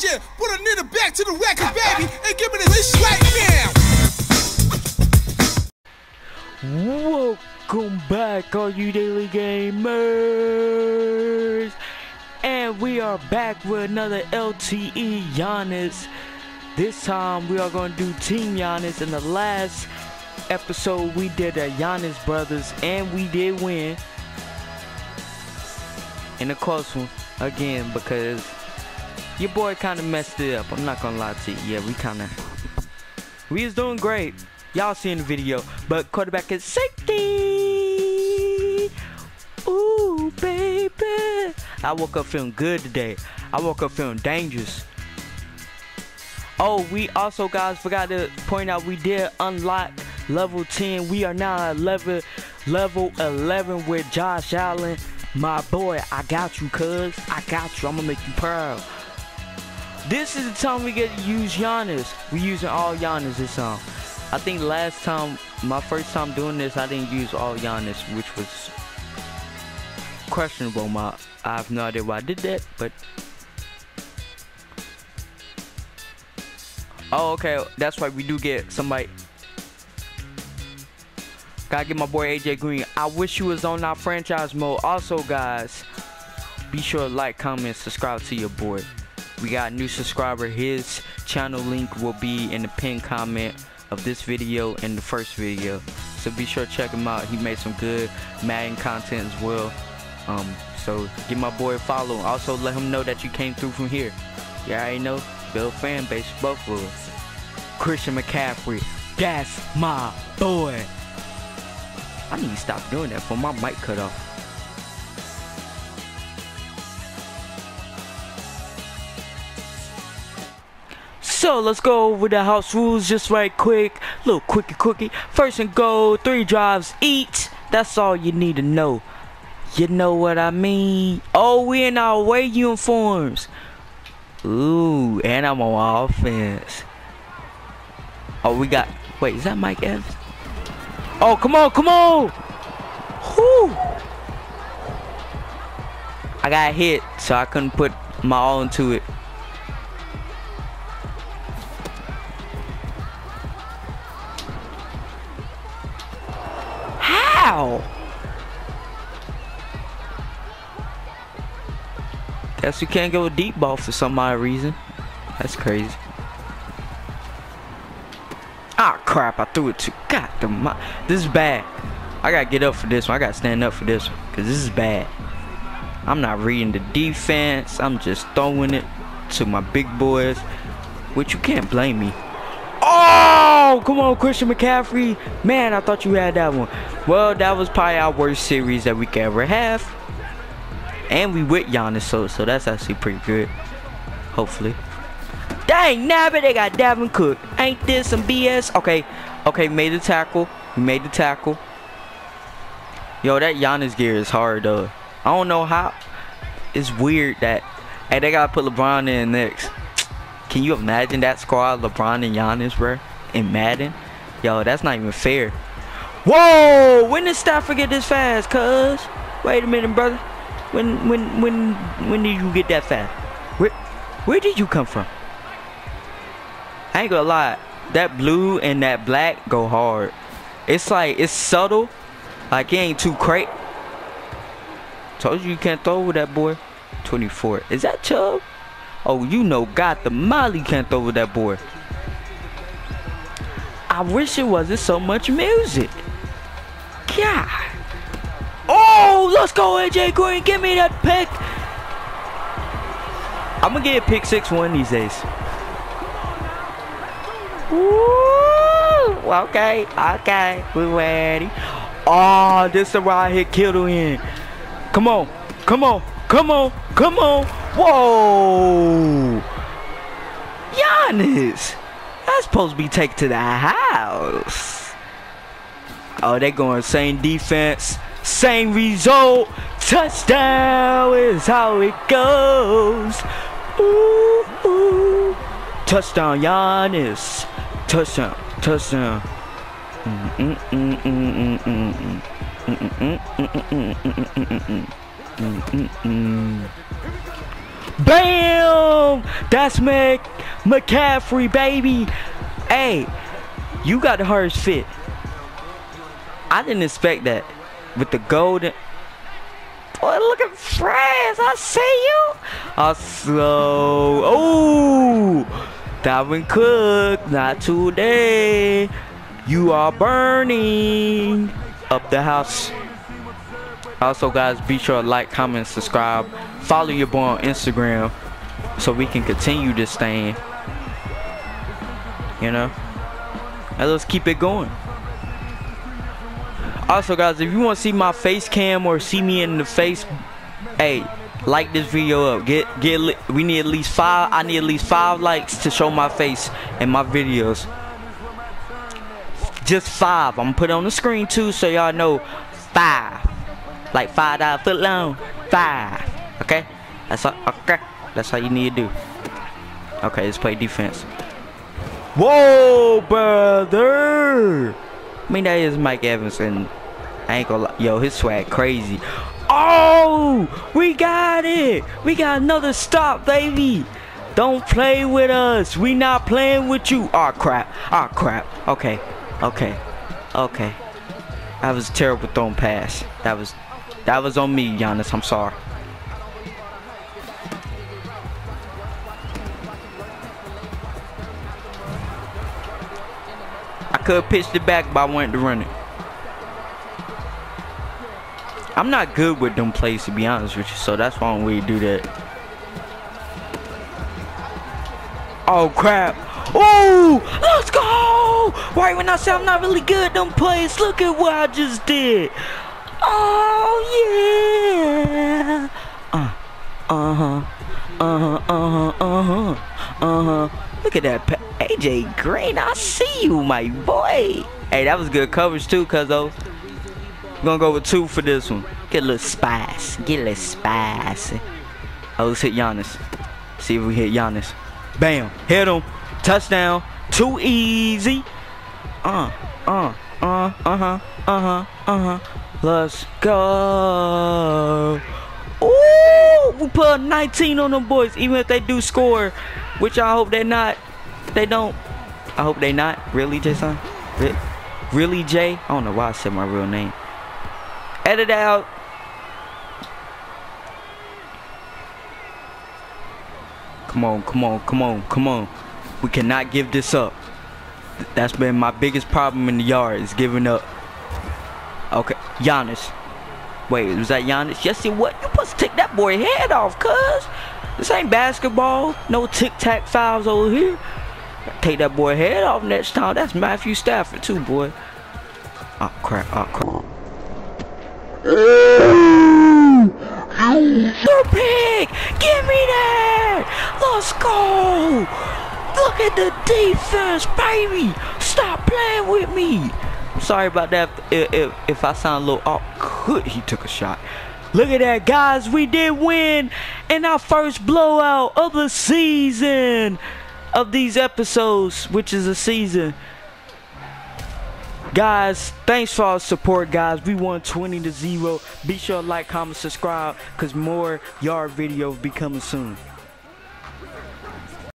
Put a nigga back to the record, baby, and give me this right now. Welcome back, all you daily gamers. And we are back with another LTE Giannis. This time we are going to do Team Giannis. In the last episode, we did the Giannis brothers, and we did win. In a close one, again, because your boy kind of messed it up. I'm not to lie to you. Yeah, we kind of. We was doing great. Y'all seen the video. But quarterback is safety. Ooh, baby. I woke up feeling good today. I woke up feeling dangerous. Oh, we also, guys, forgot to point out we did unlock level 10. We are now at level, level 11 with Josh Allen. My boy, I got you, cuz. I got you. I'm to make you proud. This is the time we get to use Giannis. We using all Giannis this time. I think last time, my first time doing this, I didn't use all Giannis, which was questionable. My, I have no idea why I did that, but Oh, okay. That's why we do get somebody. Gotta get my boy AJ Green. I wish you was on our franchise mode. Also, guys, be sure to like, comment, subscribe to your boy. We got a new subscriber. His channel link will be in the pinned comment of this video and the first video. So be sure to check him out. He made some good Madden content as well. Um, so give my boy a follow. Also let him know that you came through from here. Yeah, you already know. Build fan base, us. Christian McCaffrey, that's my boy. I need to stop doing that for my mic cut off. So let's go over the house rules just right quick. Little quickie quickie. First and goal, three drives each. That's all you need to know. You know what I mean? Oh, we in our away uniforms. Ooh, and I'm on offense. Oh, we got. Wait, is that Mike Evans? Oh, come on, come on! Whoo! I got hit, so I couldn't put my all into it. Guess you can't go a deep ball for some odd reason. That's crazy. Ah, crap. I threw it too. God damn. This is bad. I gotta get up for this one. I gotta stand up for this one. Because this is bad. I'm not reading the defense. I'm just throwing it to my big boys. Which you can't blame me. Oh, come on, Christian McCaffrey. Man, I thought you had that one. Well, that was probably our worst series that we could ever have. And we with Giannis, so, so that's actually pretty good. Hopefully. Dang, nabbit, they got Dalvin Cook. Ain't this some BS? Okay, okay, made the tackle. We made the tackle. Yo, that Giannis gear is hard, though. I don't know how. It's weird that... Hey, they gotta put LeBron in next. Can you imagine that squad, LeBron and Giannis, bro? In Madden? Yo, that's not even fair. Whoa! When did Stafford get this fast, cuz? Wait a minute, brother. When when when when did you get that fast? Where where did you come from? I ain't gonna lie, that blue and that black go hard. It's like it's subtle, like it ain't too crazy. Told you you can't throw with that boy. 24. Is that Chubb? Oh, you know, got the Molly can't throw with that boy. I wish it wasn't so much music. God. Oh, let's go, AJ Green. Give me that pick. I'm going to get a pick six one these days. Woo! Okay, okay. We ready. Oh, this is I hit Kittle in. Come on. Come on. Come on. Come on. Whoa. Giannis. That's supposed to be taken to the house. Oh, they going same defense. Same result. Touchdown is how it goes. Ooh, ooh. Touchdown, Giannis. Touchdown, touchdown. Bam! That's Meg McCaffrey, baby. Hey, you got the hardest fit. I didn't expect that. With the golden. Boy, look at France. I see you. Also, oh, Dalvin Cook. Not today. You are burning up the house. Also, guys, be sure to like, comment, subscribe. Follow your boy on Instagram so we can continue this thing. You know? And let's keep it going. Also, guys, if you want to see my face cam or see me in the face, hey, like this video up. Get get. We need at least five. I need at least five likes to show my face in my videos. Just five. I'm gonna put it on the screen too, so y'all know five. Like five dollar foot long. Five. Okay. That's all, okay. That's how you need to do. Okay, let's play defense. Whoa, brother! I mean, that is Mike Evans, and I ain't gonna lie. Yo, his swag crazy. Oh, we got it. We got another stop, baby. Don't play with us. We not playing with you. Oh, crap. Oh, crap. Okay. Okay. Okay. That was terrible throwing pass. That was, that was on me, Giannis. I'm sorry. I could have pitched it back, but I wanted to run it. I'm not good with them plays, to be honest with you, so that's why I don't really do that. Oh, crap. Oh, let's go! Right when I say I'm not really good them plays, look at what I just did. Oh, yeah. Uh, uh-huh. Uh-huh, uh-huh, uh-huh, uh-huh. Look at that. AJ Green, I see you, my boy. Hey, that was good coverage too, cuz though. Gonna go with two for this one. Get a little spice. Get a little spice. Oh, let's hit Giannis. See if we hit Giannis. Bam. Hit him. Touchdown. Too easy. Uh, uh, uh, uh-huh, uh-huh, uh-huh. Let's go. Ooh, we put 19 on them boys, even if they do score, which I hope they're not. They don't. I hope they not. Really, Jason? Really, Jay? I don't know why I said my real name. Edit out. Come on, come on, come on, come on. We cannot give this up. That's been my biggest problem in the yard is giving up. Okay, Giannis. Wait, was that Giannis? Yes, it was. You supposed to take that boy head off, cuz. This ain't basketball. No tic-tac fouls over here. Take that boy head off next time. That's Matthew Stafford too, boy. Oh, crap. Oh, crap. The pig! Give me that! Let's go! Look at the defense, baby! Stop playing with me! Sorry about that if, if, if I sound a little off. Could He took a shot. Look at that, guys. We did win in our first blowout of the season of these episodes, which is a season. Guys, thanks for all the support, guys. We won 20 to 0. Be sure to like, comment, subscribe, because more yard videos be coming soon.